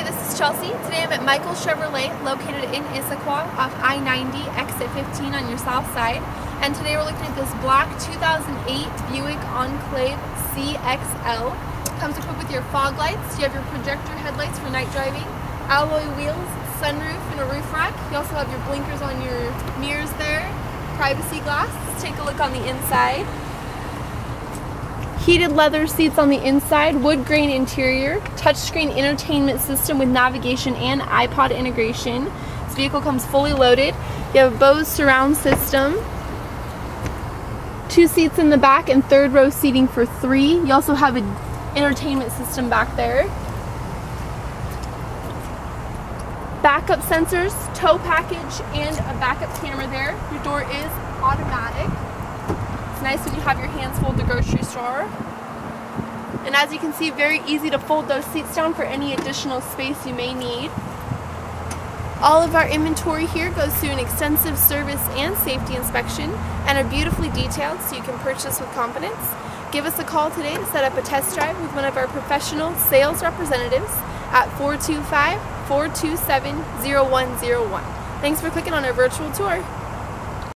Hi, this is Chelsea. Today I'm at Michael Chevrolet, located in Issaquah off I-90, exit 15 on your south side. And today we're looking at this black 2008 Buick Enclave CXL. Comes equipped with your fog lights, you have your projector headlights for night driving, alloy wheels, sunroof, and a roof rack. You also have your blinkers on your mirrors there, privacy glass. Let's take a look on the inside heated leather seats on the inside, wood grain interior, touchscreen entertainment system with navigation and iPod integration. This vehicle comes fully loaded. You have a Bose surround system, two seats in the back and third row seating for three. You also have an entertainment system back there. Backup sensors, tow package, and a backup camera there. Your door is. It's nice when you have your hands full at the grocery store. And as you can see, very easy to fold those seats down for any additional space you may need. All of our inventory here goes through an extensive service and safety inspection and are beautifully detailed so you can purchase with confidence. Give us a call today to set up a test drive with one of our professional sales representatives at 425-427-0101. Thanks for clicking on our virtual tour.